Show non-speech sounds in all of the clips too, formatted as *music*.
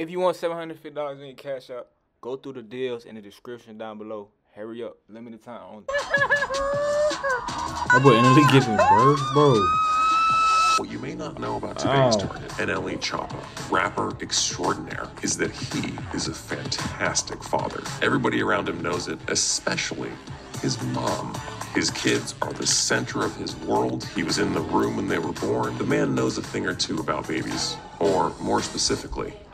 if you want seven hundred fifty dollars in your cash out, go through the deals in the description down below. Hurry up, limited time only. that boy NLE giving birth, bro. What you may not know about today's Oh. target, NLE Choppa, rapper extraordinaire, is that he is a fantastic father. Everybody around him knows it, especially his mom. His kids are the center of his world. He was in the room when they were born. The man knows a thing or two about babies, or more specifically, about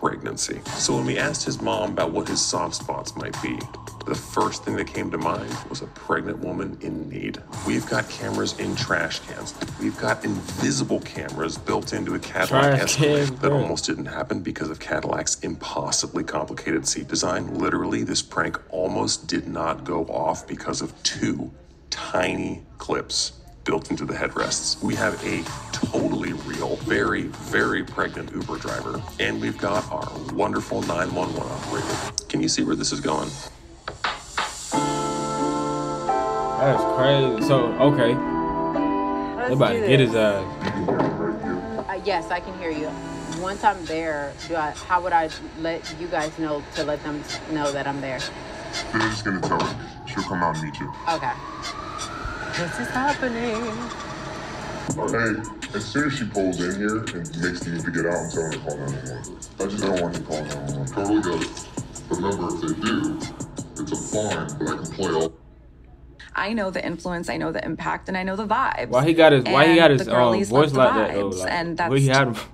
pregnancy. So when we asked his mom about what his soft spots might be, the first thing that came to mind was a pregnant woman in need. We've got cameras in trash cans. We've got invisible cameras built into a Cadillac Escalade that almost didn't happen because of Cadillac's impossibly complicated seat design. Literally, this prank almost did not go off because of two tiny clips built into the headrests. We have a totally real, very, very pregnant Uber driver, and we've got our wonderful 911 operator. Can you see where this is going? That's crazy. So okay, they about to get his ass. Uh, yes, I can hear you. Once I'm there, do I? How would I let you guys know to let them know that I'm there? They're just gonna tell her. She'll come out and meet you. Okay. This is happening. Hey, as soon as she pulls in here and makes the move to get out, I'm telling her to call 911. I just don't want you to call 911. Totally get it. Remember, if they do, it's a fine, but I can play all. I know the influence, I know the impact, and I know the vibes. Why he got his? Why he got his the um, girlies voice like that though? Like, and where he that's- had him? *laughs*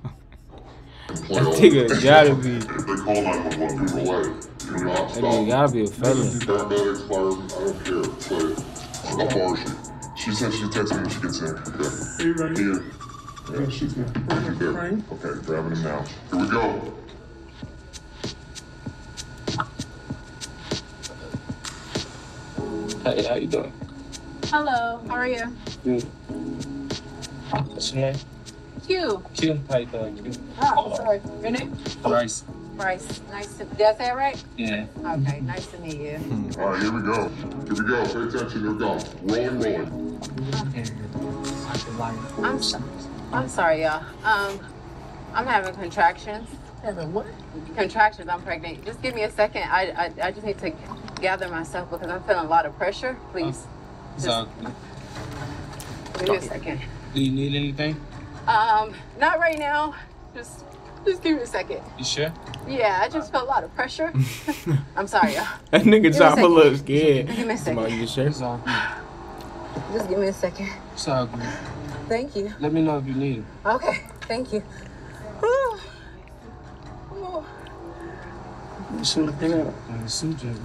Play That nigga gotta be. If they call 911, do relay. Do not stop. nigga gotta be a You felon. paramedics, fire, I don't care. Play it. How far is she? She said she'll text me when she gets in. Okay. Are you ready? Here. Yeah, she's there. She's there. Okay, grabbing him now. Here we go. Hey, how you doing? Hello. How are you? Good. What's your name? Q. Q. How you doing? Q. Oh, ah, sorry. Your name? Bryce. Bryce. Nice to. Did I say it right? Yeah. Okay. Nice to meet you. Hmm, all right, here we go. Here we go. Pay attention. Here we go. Rolling, rolling. I'm so, I'm sorry, y'all. Um, I'm having contractions. Having what? Contractions. I'm pregnant. Just give me a second. I I, I just need to gather myself because I'm feeling a lot of pressure. Please, So, give me a second. do you need anything? Um, not right now. Just just give me a second. You sure? Yeah, I just felt a lot of pressure. *laughs* I'm sorry, y'all. That nigga me a trying to second. look scared. Give me a Somebody second. you sure? It's all good. Just give me a second. It's all good. Thank you. Let me know if you need it. Okay. Thank you. Whew. Whew. Suit jacket. Uh, suit jacket.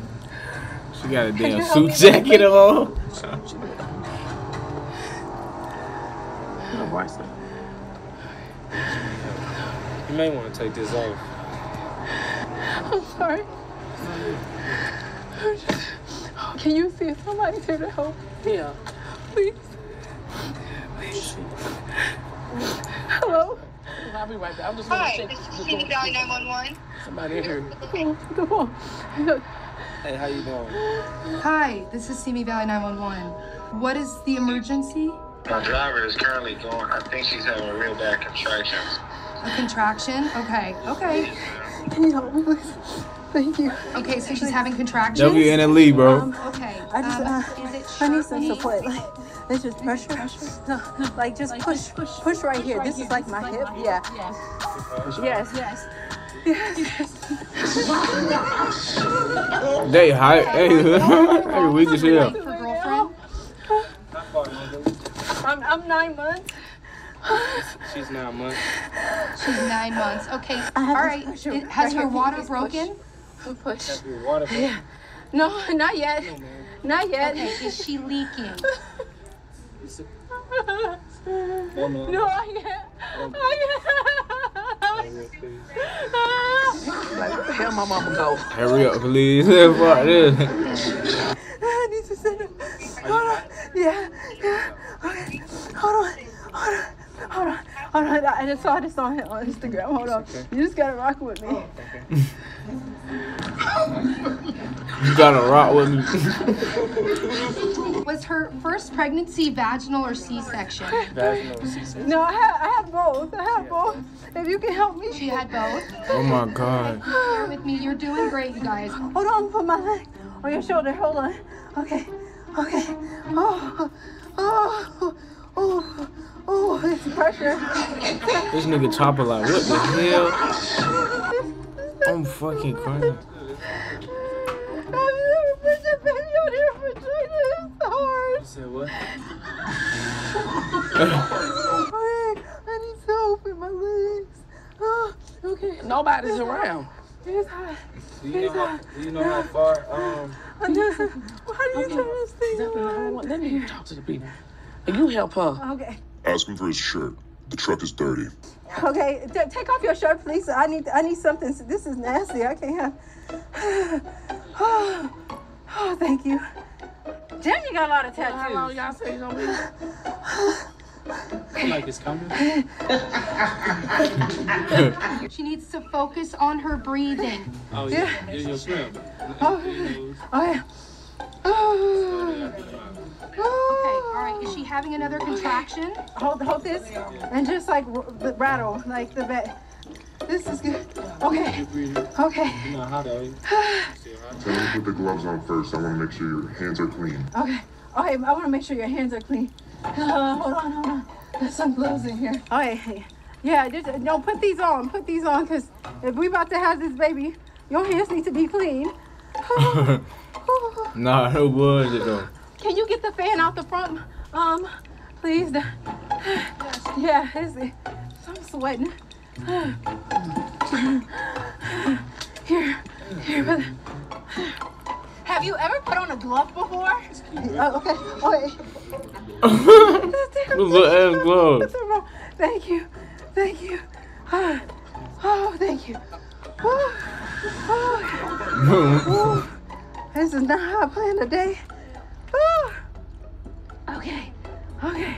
She got a damn *laughs* suit jacket on. No, Bryce. You may want to take this off. I'm sorry. Can you see if somebody's here to help? Yeah. Please. Please. Hello? I'll be right back. I'm just Hi, this is King Valley 911. somebody in here. Come on. Hey, how you doing? Hi, this is Simi Valley 911. What is the emergency? My driver is currently going. I think she's having a real bad contraction. A contraction? Okay, okay. Can you help me, please? Thank you. Okay, so she's having contractions? WNLE, bro. Okay. I just, um, uh, is it I need some support. Like, it's just pressure. No, like just push, push, push right here. This is like my hip. Yeah. Yes. Yes. Yes. They hype. Hey, *laughs* hey, we just here. Her? I'm, I'm nine months. She's nine months. She's nine months. Okay, have all this right. pressure It- Has her water broken? Push. Have your water. Yeah. No, not yet. Not yet. Okay, is she leaking? One *laughs* minute. No, I can't. I can't. Hell, my mama go. Hurry up, please. *laughs* Fuck this. I need to send him. Hold on. Yeah, yeah. Okay. Hold on. Hold on. Hold on. Hold on. I just saw this on on Instagram. Hold on. You just gotta rock with me. Oh, you gotta rock with me. Was her first pregnancy vaginal or C-section? Vaginal C-section. No, I had, I had both. I had both. If you can help me. She had both. Oh my god. Bear with me. You're doing great, you guys. Hold on, put my leg on your shoulder. Hold on. Okay. Okay. Oh. Oh. Oh. It's pressure. This nigga Choppa like, what the hell? I'm fucking crying. Have you ever put your baby on your vagina? It's hard. said what? I need to open my legs. Oh. *gasps* Okay. Nobody's around. It's hot. Do you know how, do you know how far, um, How do you turn this thing on? let me talk to the people. You help her. Okay. Ask him for his shirt. The truck is dirty. Okay, t- take off your shirt, please. I need I need something. This is nasty. I can't have. Oh, *sighs* oh thank you. Jen, you got a lot of How long tattoos. y'all say *sighs* you gonna be? like it's coming. *laughs* She needs to focus on her breathing. Oh yeah, yeah. your swim. Oh, oh yeah. Oh. Okay, all right. Is she having another contraction? Hold, hold this, and just like the rattle, like the bed. This is good. Okay, okay, You know how to. Tell him to put the gloves on first. I want to make sure your hands are clean. okay. Okay, I want to make sure your hands are clean. Uh, hold on, hold on. There's some gloves in here. All right. Yeah, just no. Put these on. Put these on, cause if we about to have this baby, your hands need to be clean. *laughs* Nah, no bullshit though. Get the fan out the front, um, please? The- yeah, it's, I'm sweating. Here, here. brother. have you ever put on a glove before? Oh, okay. *laughs* Those little ass gloves. Thank you. Thank you. *sighs* Oh, thank you. Oh, oh. Oh, this is not how I planned the Okay.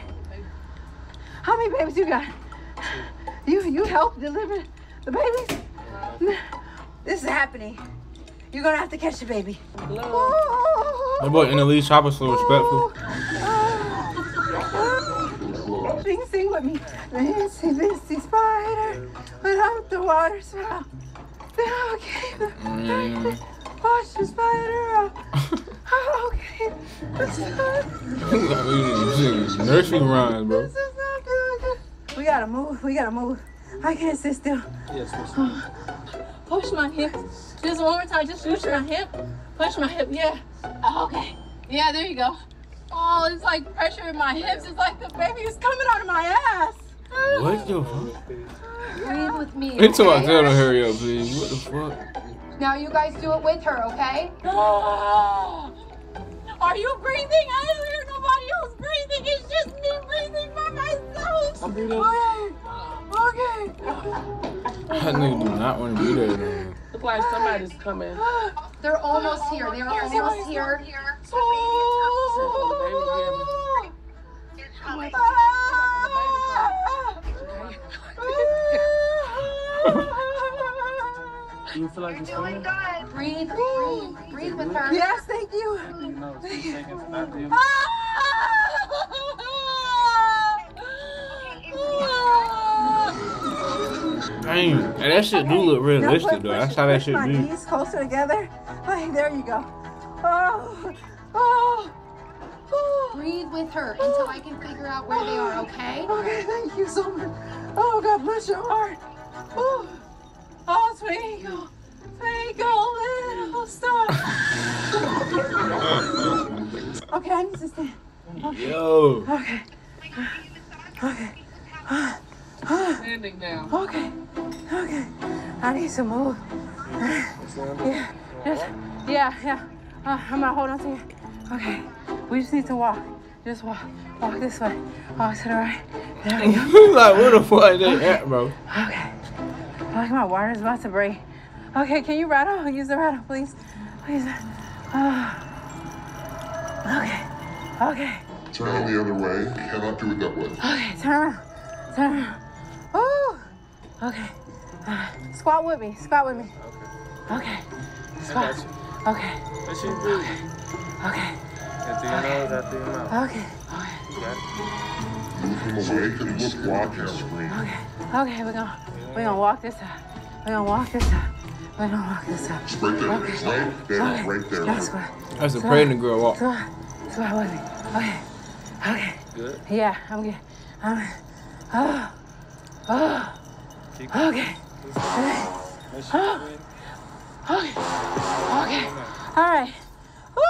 How many babies you got? You you helped deliver the babies? This is happening. You're gonna have to catch the baby. Oh. That boy NLE Choppa so respectful. Sing, sing with me. Fancy, fancy spider without the water spout. Okay. Mm. Watch the spider out. Oh, okay. This is not, Nursery rhymes, bro. this is not good. We gotta move. We gotta move. I can't sit still. Yes, *sighs* Push my hip. Just one more time. Just push my hip. Push my hip. Yeah. Oh, okay. Yeah, there you go. Oh, it's like pressure in my hips. It's like the baby is coming out of my ass. *sighs* What the fuck? Breathe with me. It's about okay? tell her hurry up, please. What the fuck? Now you guys do it with her, okay? *gasps* Oh. Are you breathing? I don't hear nobody else breathing. It's just me breathing by myself. Okay. Okay. That nigga do not want to be there. Man. Look like somebody's coming. They're almost here. They're almost here. Oh. *laughs* You feel like it's coming? Breathe, breathe, breathe with her. Yes, thank you. You know, it's seconds after you. Dang, and that shit do look realistic put- though. push- That's how that push shit my be. knees closer together. Okay, there you go. Oh, oh, oh. Breathe with her until I can figure out where they are, okay? Okay, thank you so much. Oh, God bless your heart. Oh, oh twinkle, twinkle, little star. okay, I need to stand. Yo. Okay, okay, Standing now. okay, okay. I need to move. Yeah, just, yeah, yeah. Uh, I'm gonna hold on to you. Okay, we just need to walk. Just walk, walk this way. Walk to the right. There we go. *laughs* like, where the fuck is they at, bro? Okay. Like my wire's about to break. Okay, can you rattle? Use the rattle, please. Please. Uh, okay. Okay. Turn around the other way. Cannot do it that way. Okay. Turn around. Turn around. Oh. Okay. Uh, squat with me. Squat with me. Okay. Okay. Squat. Okay. But she breathing. Okay. Into your nose, after your mouth. Okay. You. Move him away and look blocking screen. Okay. Okay, we're gonna we're gonna walk this side. We're gonna walk this side. We're gonna walk this side. It's right there. Okay. Right there. Okay. Right there. That's good. That's a pregnant girl walk. Squat. Squat with me. Okay. Okay. Good. Yeah, I'm good. I'm oh. Oh. Keep Okay. Okay. Make sure you're oh. in. Okay. Okay. All right. Woo.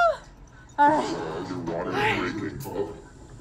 All right. Your water is breaking.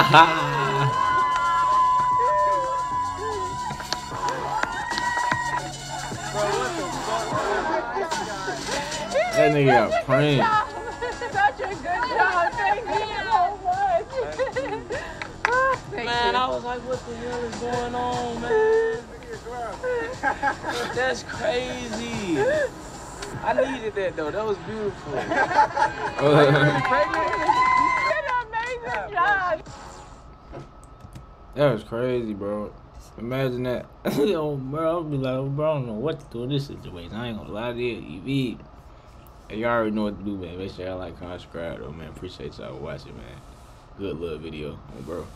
*laughs* That nigga got pranked. Such a good job. Thank you so much. Man. I was like, what the hell is going on, man? That's crazy. I needed that though. That was beautiful. *laughs* You did an amazing job. That was crazy, bro. Imagine that. *laughs* Yo, bro, I'll be like, bro, I don't know what to do in this situation. I ain't gonna lie to you. You be. Y'all already know what to do, man. Make sure y'all like, comment, subscribe, though, man. Appreciate y'all watching, man. Good little video, bro.